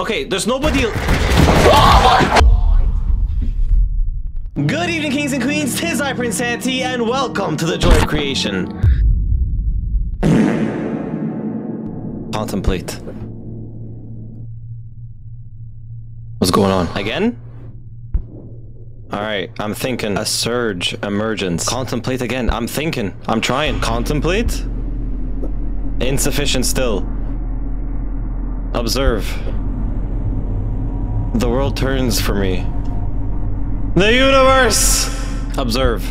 Okay, there's nobody. Good evening, kings and queens. Tis I, Prince Anti, and welcome to the Joy of Creation. Contemplate. What's going on? Again? Alright, I'm thinking. A surge emergence. Contemplate again. I'm thinking. I'm trying. Contemplate? Insufficient still. Observe. The world turns for me. The universe! Observe.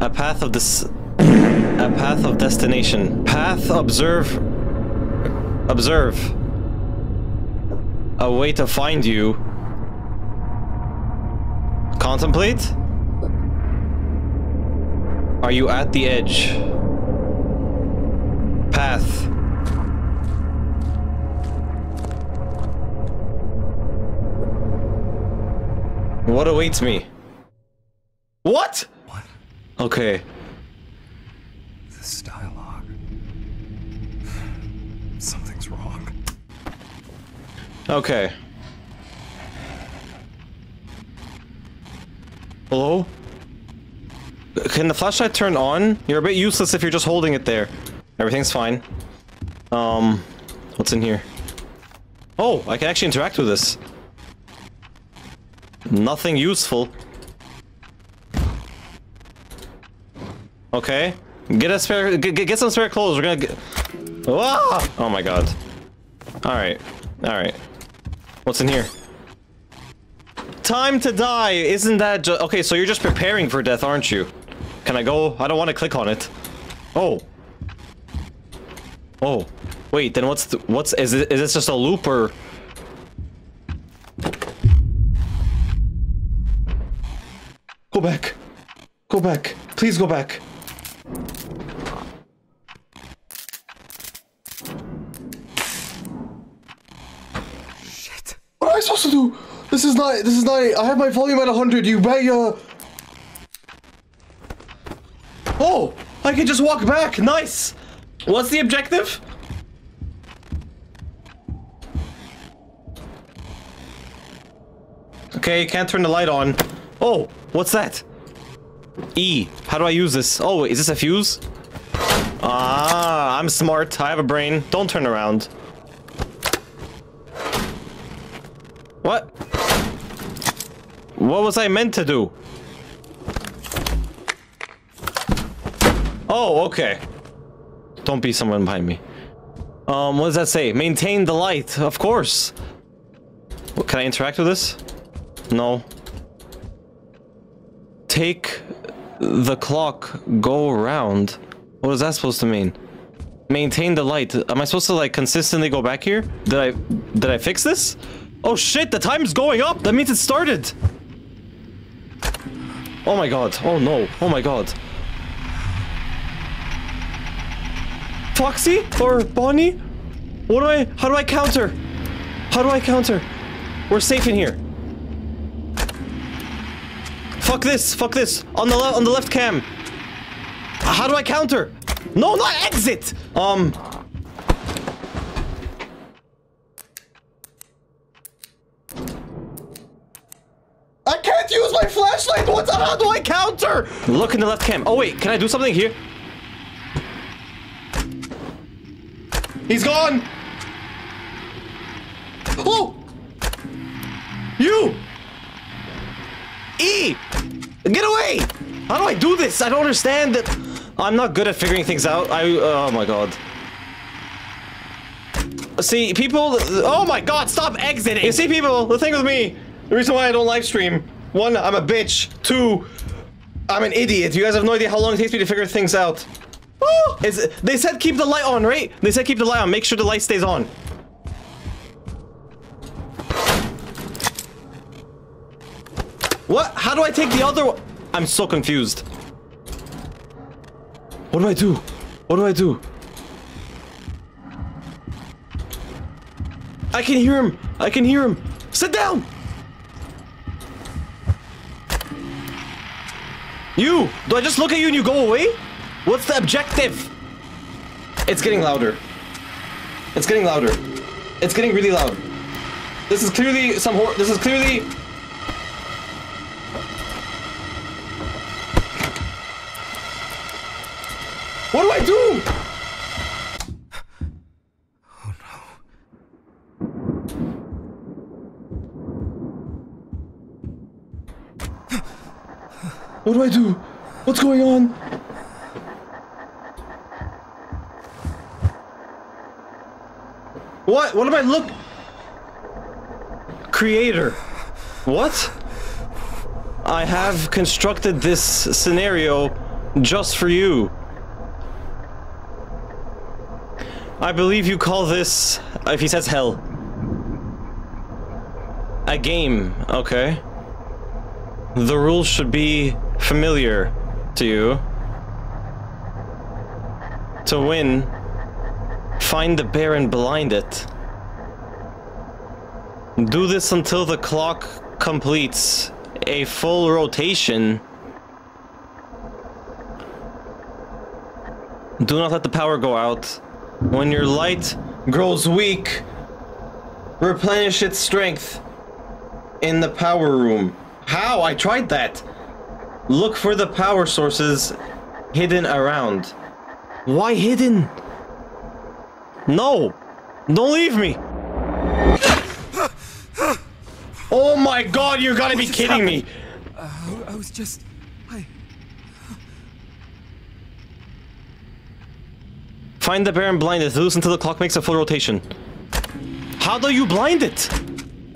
A path of this. A path of destination. Path, observe. Observe. A way to find you. Contemplate? Are you at the edge? What awaits me? What? What? Okay. This dialogue. Something's wrong. Okay. Hello? Can the flashlight turn on? You're a bit useless if you're just holding it there. Everything's fine. Um, what's in here? Oh, I can actually interact with this. Nothing useful. Okay. Get a spare, get, get some spare clothes. We're gonna get. Ah! Oh my god. All right, all right. What's in here? Time to die. Isn't that okay? So you're just preparing for death, aren't you? Can I go? I don't want to click on it. Oh. Oh. Wait. Then what's the, what's is it? Is this just a loop or? Back. Please go back. Shit. What am I supposed to do? This is not. This is not. I have my volume at 100. You may. Uh. Oh, I can just walk back. Nice. What's the objective? Okay, can't turn the light on. Oh, what's that? E. How do I use this? Oh, is this a fuse? Ah, I'm smart. I have a brain. Don't turn around. What? What was I meant to do? Oh, okay. Don't be someone behind me. Um, what does that say? Maintain the light, of course. What, can I interact with this? No. Take the clock, go around. What is that supposed to mean? Maintain the light. Am I supposed to like consistently go back here? Did I did I fix this? Oh shit, the time's going up. That means it started. Oh my god. Oh no. Oh my god. Foxy or Bonnie? What do I how do I counter? How do I counter? We're safe in here. Fuck this, fuck this. On the left on the left cam. How do I counter? No, not exit! Um I can't use my flashlight. What How do I counter? Look in the left cam. Oh wait, can I do something here? He's gone. Oh! You! E! Get away! How do I do this? I don't understand that. I'm not good at figuring things out. I. Oh my god. See, people. Oh my god, stop exiting! You see, people, the thing with me, the reason why I don't live stream one, I'm a bitch. Two, I'm an idiot. You guys have no idea how long it takes me to figure things out. Oh, they said keep the light on, right? They said keep the light on. Make sure the light stays on. What? How do I take the other one? I'm so confused. What do I do? What do I do? I can hear him. I can hear him. Sit down. You! Do I just look at you and you go away? What's the objective? It's getting louder. It's getting louder. It's getting really loud. This is clearly some hor- This is clearly. What do I do? Oh no. What do I do? What's going on? What? What am I look? Creator. What? I have constructed this scenario just for you. I believe you call this, uh, if he says hell. A game, okay. The rules should be familiar to you. To win, find the bear and blind it. Do this until the clock completes a full rotation. Do not let the power go out. When your light grows weak, replenish its strength in the power room. How? I tried that. Look for the power sources hidden around. Why hidden? No! Don't leave me! Oh my god, you gotta be just kidding me! Uh, I was just. I. Find the bear and blind it. Loose until the clock makes a full rotation. How do you blind it?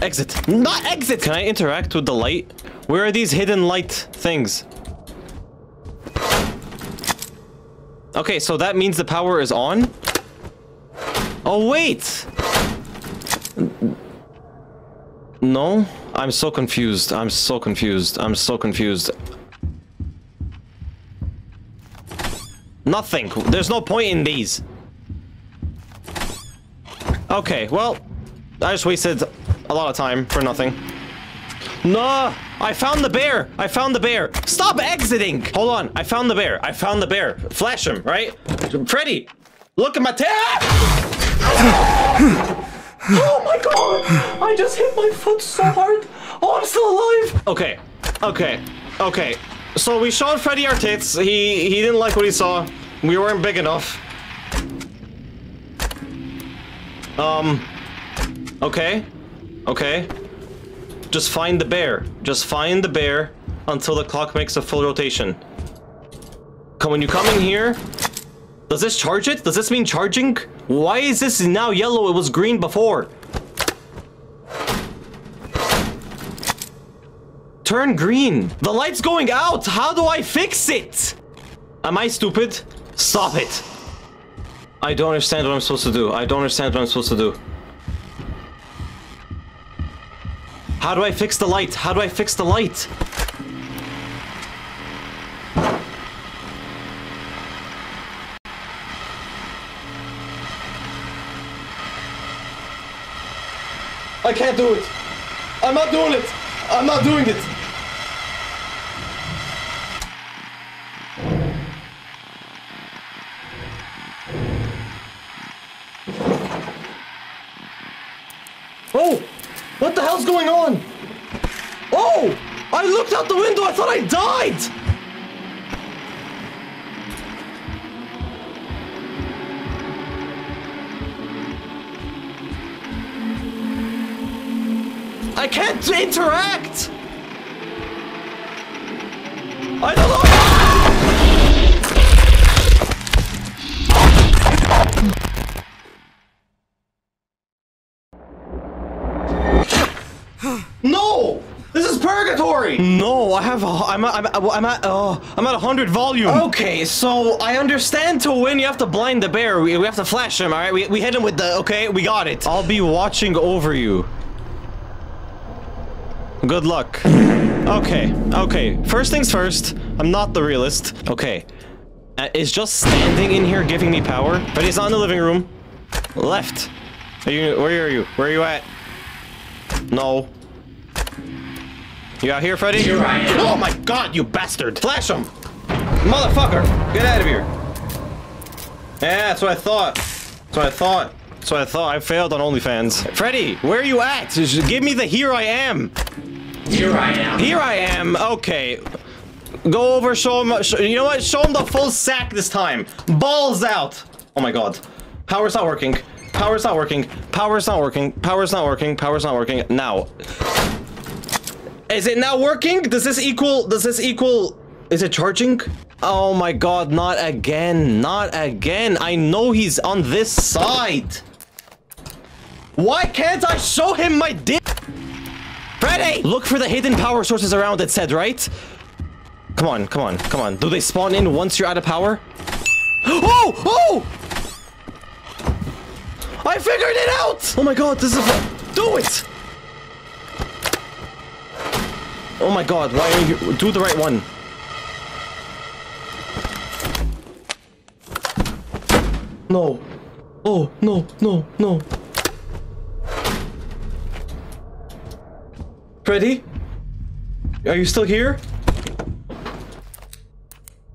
Exit. Not exit! Can I interact with the light? Where are these hidden light things? Okay, so that means the power is on? Oh, wait! No? I'm so confused. I'm so confused. I'm so confused. Nothing. There's no point in these. Okay, well, I just wasted a lot of time for nothing. No! I found the bear! I found the bear! Stop exiting! Hold on, I found the bear. I found the bear. Flash him, right? Freddy! Look at my tail! oh my god! I just hit my foot so hard! Oh, I'm still alive! Okay, okay, okay. So we showed Freddy our tits. He he didn't like what he saw. We weren't big enough. Um. Okay. Okay. Just find the bear. Just find the bear until the clock makes a full rotation. Come when you come in here. Does this charge it? Does this mean charging? Why is this now yellow? It was green before. Turn green. The light's going out. How do I fix it? Am I stupid? Stop it. I don't understand what I'm supposed to do. I don't understand what I'm supposed to do. How do I fix the light? How do I fix the light? I can't do it. I'm not doing it. I'm not doing it. Oh! What the hell's going on? Oh! I looked out the window, I thought I died! I can't interact! I don't know! No, I have. A, I'm. At, I'm. At, I'm at. Uh, I'm at 100 volume. Okay, so I understand to win, you have to blind the bear. We, we have to flash him. All right, we we hit him with the. Okay, we got it. I'll be watching over you. Good luck. Okay. Okay. First things first. I'm not the realist. Okay. Uh, is just standing in here giving me power? But he's not in the living room. Left. Are you? Where are you? Where are you at? No. You out here, Freddy? Here I am. Oh my god, you bastard! Flash him! Motherfucker! Get out of here! Yeah, that's what I thought. That's what I thought. So I thought I failed on OnlyFans. Freddy, where are you at? Just Give me the here I am. Here I am. Here I am. Okay. Go over, show him. Sh you know what? Show him the full sack this time. Balls out. Oh my god. Power's not working. Power's not working. Power's not working. Power's not working. Power's not working. Now. Is it now working? Does this equal? Does this equal? Is it charging? Oh my god, not again. Not again. I know he's on this side. Why can't I show him my dick? Freddy! Look for the hidden power sources around it said, right? Come on, come on, come on. Do they spawn in once you're out of power? Oh! Oh! I figured it out! Oh my god, this is... Do it! Oh my god, why are you... Do the right one. No. Oh, no, no, no. Freddy? Are you still here?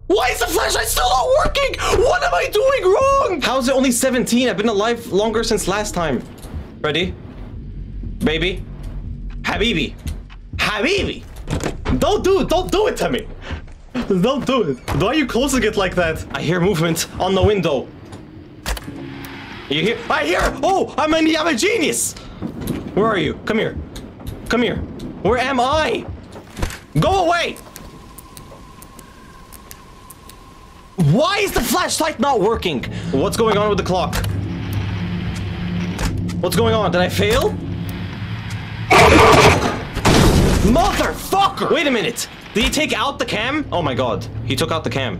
Why is the flashlight still not working? What am I doing wrong? How is it only 17? I've been alive longer since last time. Ready? Baby? Habibi. Habibi! Don't do it! Don't do it to me! Don't do it. Why are you closing it like that? I hear movement on the window. You hear? I hear! Oh, I'm a, I'm a genius! Where are you? Come here. Come here. Where am I? Go away! Why is the flashlight not working? What's going on with the clock? What's going on? Did I fail? Motherfucker! Wait a minute. Did he take out the cam? Oh my god. He took out the cam.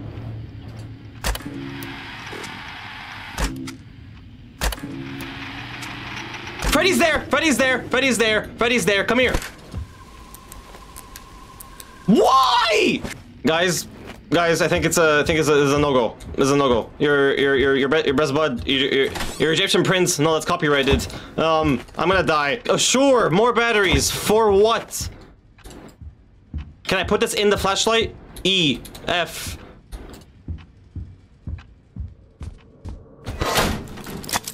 Freddy's there! Freddy's there! Freddy's there! Freddy's there! Come here! Why? Guys, guys, I think it's a, I think it's a, it's a no-go. It's a no-go. Your, your, your, your, your best bud, your, your, your Egyptian prince. No, that's copyrighted. Um, I'm gonna die. Oh, sure, more batteries. For what? Can I put this in the flashlight? E, F.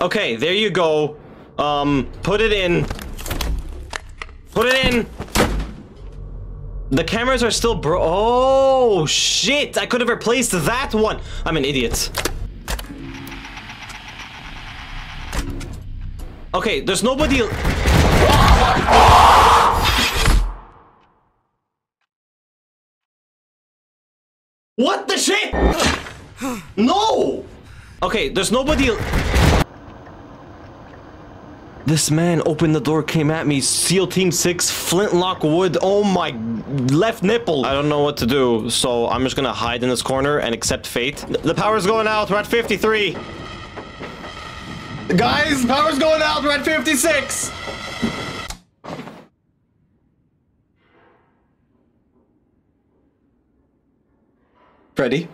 Okay, there you go. Um, put it in. Put it in. The cameras are still bro- Oh, shit! I could have replaced that one! I'm an idiot. Okay, there's nobody- No! Okay, there's nobody- this man opened the door, came at me, SEAL Team 6, flintlock wood, oh my left nipple. I don't know what to do, so I'm just gonna hide in this corner and accept fate. The power's going out, we're at 53. Guys, power's going out, we're at 56. Freddy?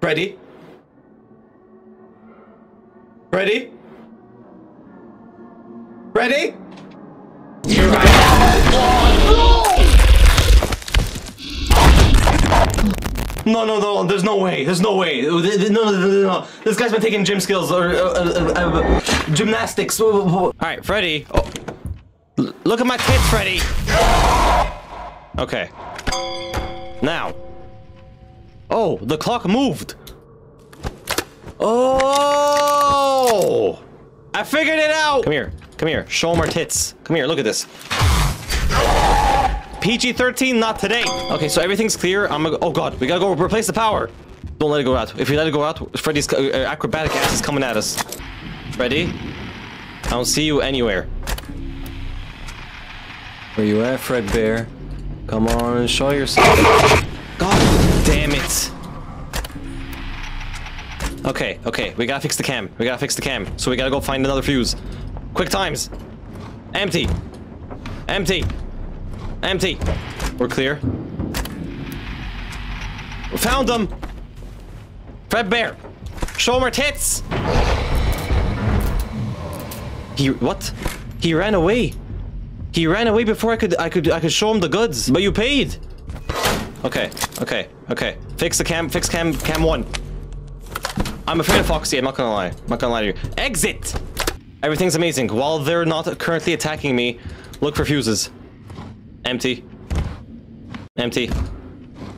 Freddy? Freddy? I No, no, no, there's no way. There's no way. No, no, no, no. This guy's been taking gym skills or uh, uh, uh, uh, gymnastics. All right, Freddy. Oh. Look at my tits, Freddy. Okay. Now. Oh, the clock moved. Oh! I figured it out. Come here. Come here. Show him our tits. Come here. Look at this. PG-13, not today. Okay, so everything's clear. I'm gonna. Oh god, we gotta go replace the power. Don't let it go out. If we let it go out, Freddy's uh, acrobatic ass is coming at us. Freddy? I don't see you anywhere. Where you at, Fred Bear? Come on and show yourself. Damn it. Okay, okay, we gotta fix the cam. We gotta fix the cam. So we gotta go find another fuse. Quick times. Empty. Empty. Empty. We're clear. We found them. Fred Bear. Show him our tits. He what? He ran away. He ran away before I could I could I could show him the goods. But you paid. Okay. Okay. Okay. Fix the cam. Fix cam. Cam one. I'm afraid of Foxy. I'm not gonna lie. I'm not gonna lie to you. Exit! Everything's amazing. While they're not currently attacking me, look for fuses. Empty. Empty.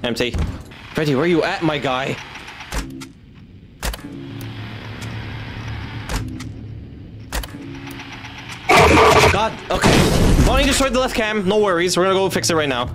Empty. Freddy, where are you at, my guy? God, okay. Bonnie destroyed the left cam. No worries. We're gonna go fix it right now.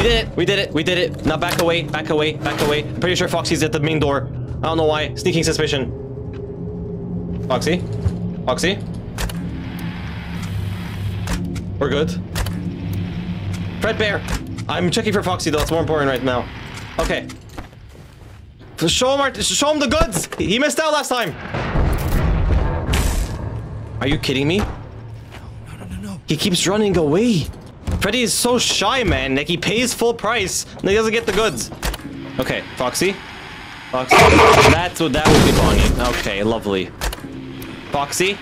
We did it. We did it. We did it. Now back away. Back away. Back away. I'm pretty sure Foxy's at the main door. I don't know why. Sneaking suspicion. Foxy. Foxy. We're good. Fredbear. I'm checking for Foxy though. It's more important right now. Okay. Show him, our, show him the goods. He missed out last time. Are you kidding me? No, no, no, no. He keeps running away. Freddy is so shy, man. Like, he pays full price, and he doesn't get the goods. Okay, Foxy. Foxy. That's what that would be Bonnie. Okay, lovely. Foxy.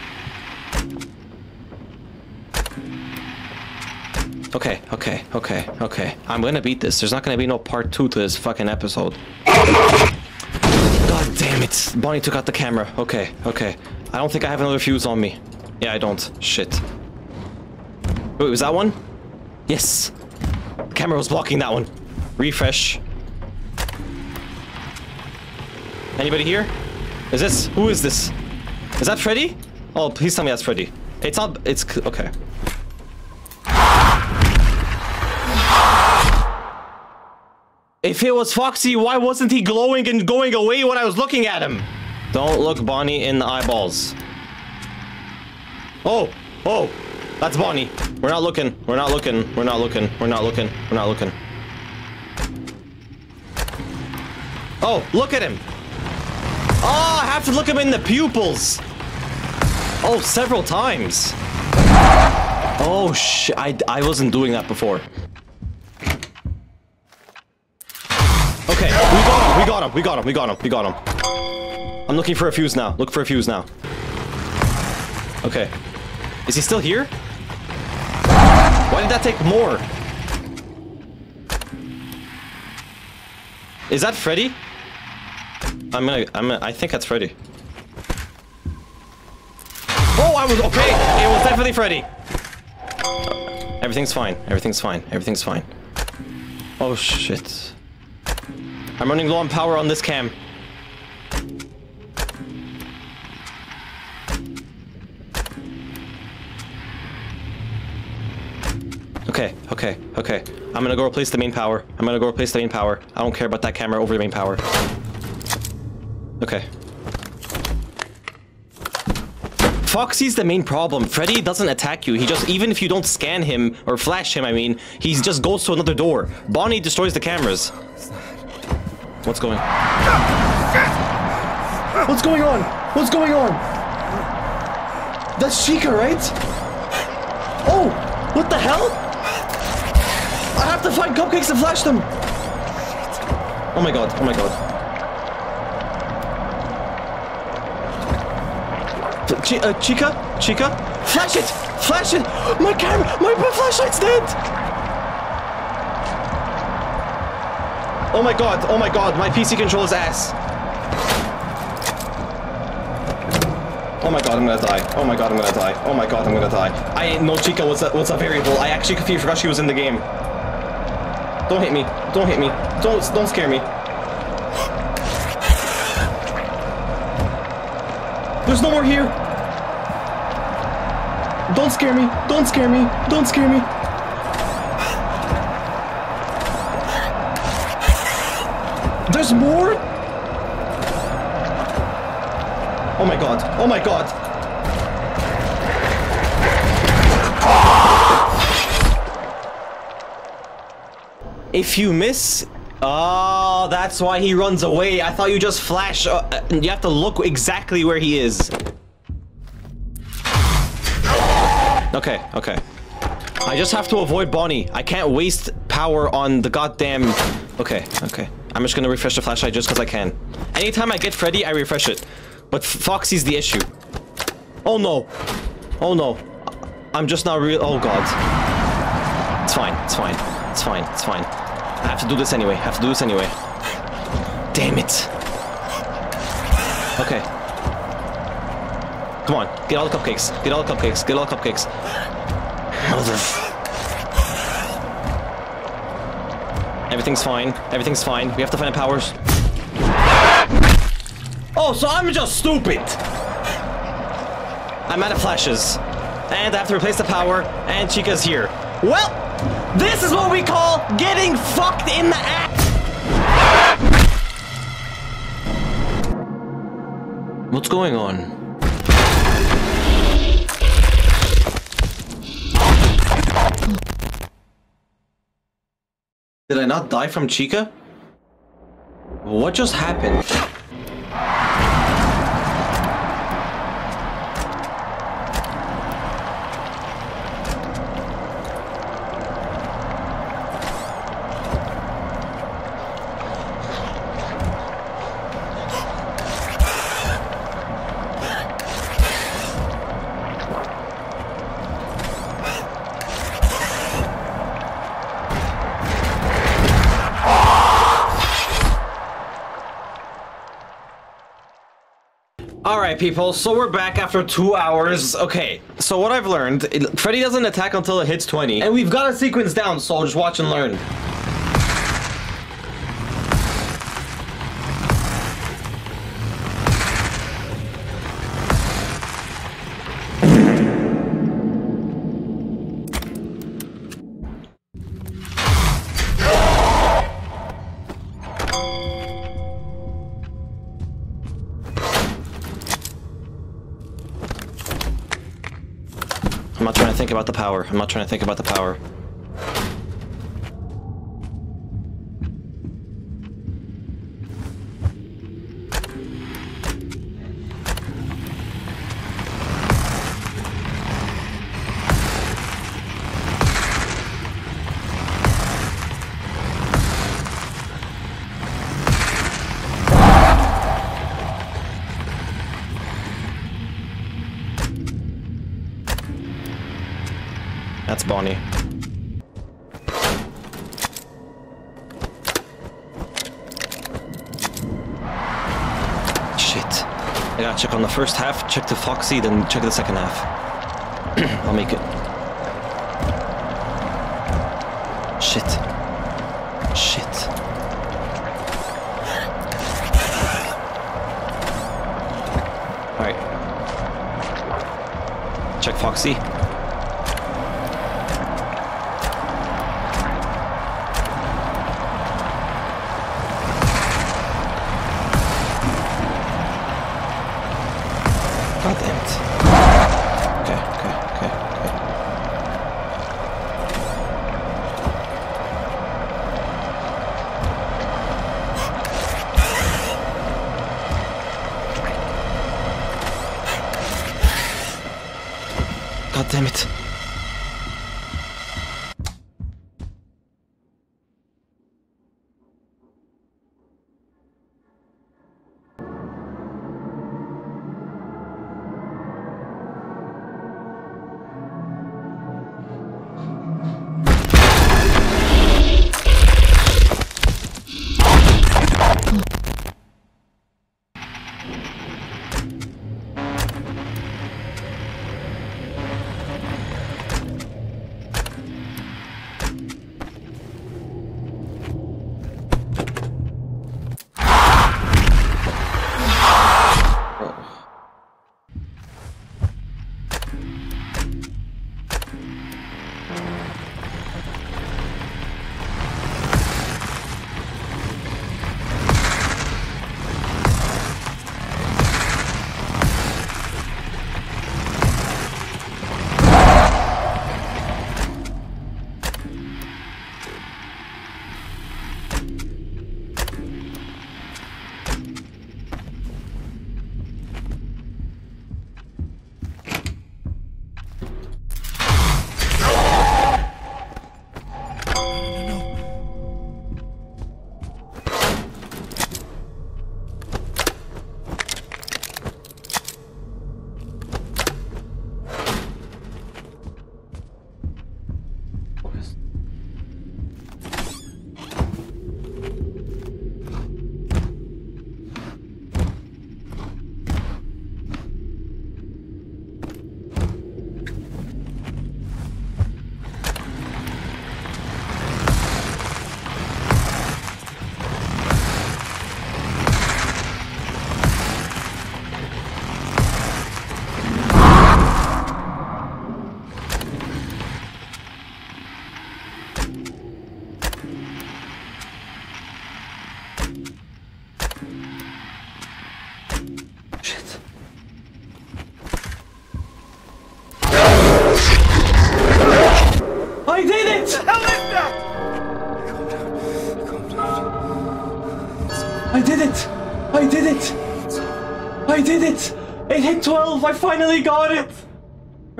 Okay, okay, okay, okay. I'm gonna beat this. There's not gonna be no part two to this fucking episode. God damn it. Bonnie took out the camera. Okay, okay. I don't think I have another fuse on me. Yeah, I don't. Shit. Wait, was that one? Yes. The camera was blocking that one. Refresh. Anybody here? Is this? Who is this? Is that Freddy? Oh, please tell me that's Freddy. It's not. It's okay. If it was Foxy, why wasn't he glowing and going away when I was looking at him? Don't look Bonnie in the eyeballs. Oh, oh, that's Bonnie. We're not looking. We're not looking. We're not looking. We're not looking. We're not looking. Oh, look at him. Oh, I have to look him in the pupils. Oh, several times. Oh, shit. I, I wasn't doing that before. Okay, we got him. We got him. We got him. We got him. We got him. I'm looking for a fuse now. Look for a fuse now. Okay. Is he still here? Why did that take more? Is that Freddy? I'm gonna, I'm gonna, I think that's Freddy. Oh, I was, okay, it was definitely Freddy. Everything's fine, everything's fine, everything's fine. Oh shit. I'm running low on power on this cam. Okay, okay, okay. I'm gonna go replace the main power. I'm gonna go replace the main power. I don't care about that camera over the main power. Okay. Foxy's the main problem. Freddy doesn't attack you. He just, even if you don't scan him, or flash him, I mean, he just goes to another door. Bonnie destroys the cameras. What's going What's going on? What's going on? That's Chica, right? Oh, what the hell? I have to find cupcakes and flash them. Oh my god, oh my god. Ch uh, Chica? Chica? Flash it! Flash it! My camera! My, flashlight's dead! Oh my god, oh my god, my PC controls ass. Oh my god, I'm gonna die. Oh my god, I'm gonna die. Oh my god, I'm gonna die. I ain't know Chica was a, was a variable. I actually completely forgot she was in the game. Don't hit me. Don't hit me. Don't don't scare me. There's no more here. Don't scare me. Don't scare me. Don't scare me. There's more? Oh my god. Oh my god. If you miss, Oh, that's why he runs away. I thought you just flash. Uh, uh, you have to look exactly where he is. Okay, okay. I just have to avoid Bonnie. I can't waste power on the goddamn... Okay, okay. I'm just gonna refresh the flashlight just because I can. Anytime I get Freddy, I refresh it. But Foxy's the issue. Oh no. Oh no. I'm just not real- oh god. It's fine, it's fine. It's fine, it's fine. I have to do this anyway. I have to do this anyway. Damn it. Okay. Come on, get all the cupcakes. Get all the cupcakes. Get all the cupcakes. Mother. Everything's fine. Everything's fine. We have to find the powers. Oh, so I'm just stupid. I'm out of flashes. And I have to replace the power, and Chica's here. Well, this is what we call getting fucked in the ass. What's going on? Did I not die from Chica? What just happened? Alright people, so we're back after two hours. Okay, so what I've learned, Freddy doesn't attack until it hits 20. And we've got a sequence down, so just watch and learn. I'm not trying to think about the power. I'm not trying to think about the power. Check the Foxy, then check the second half. I'll make it. Shit. Shit. Alright. Check Foxy.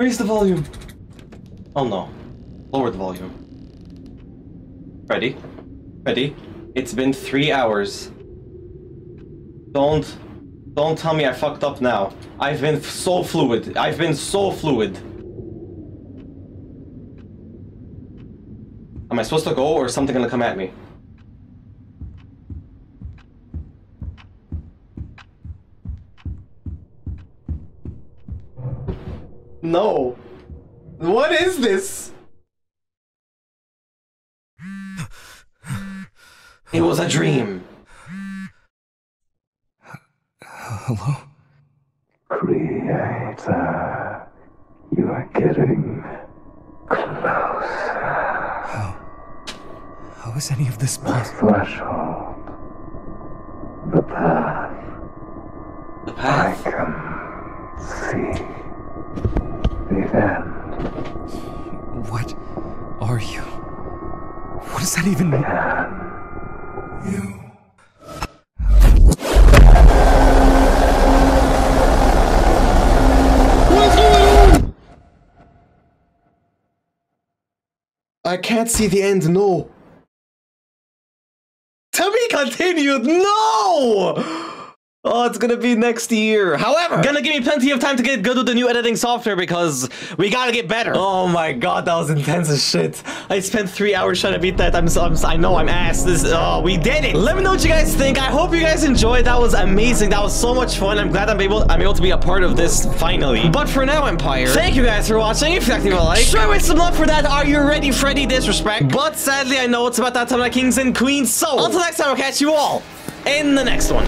Raise the volume. Oh no. Lower the volume. Ready? Ready? It's been three hours. Don't... Don't tell me I fucked up now. I've been so fluid. I've been so fluid. Am I supposed to go or is something gonna come at me? No. What is this? It was a dream. Hello? Creator, you are getting close. How is any of this possible? Threshold. I can't see the end, no. To be continued. No. Oh, it's gonna be next year. However, gonna give me plenty of time to get good with the new editing software because we gotta get better. Oh my god, that was intense as shit. I spent three hours trying to beat that. I'm, so, I'm I know I'm ass. This, oh, we did it. Let me know what you guys think. I hope you guys enjoyed. That was amazing. That was so much fun. I'm glad I'm able I'm able to be a part of this finally. But for now, Empire, thank you guys for watching. If you like, leave a like. Sure, with some love for that. Are you ready, Freddy? Disrespect. But sadly, I know it's about that time of kings and queens. So until next time, I'll catch you all in the next one.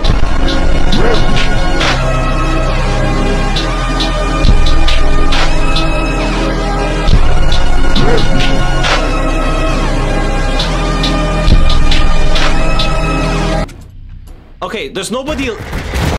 Okay, there's nobody.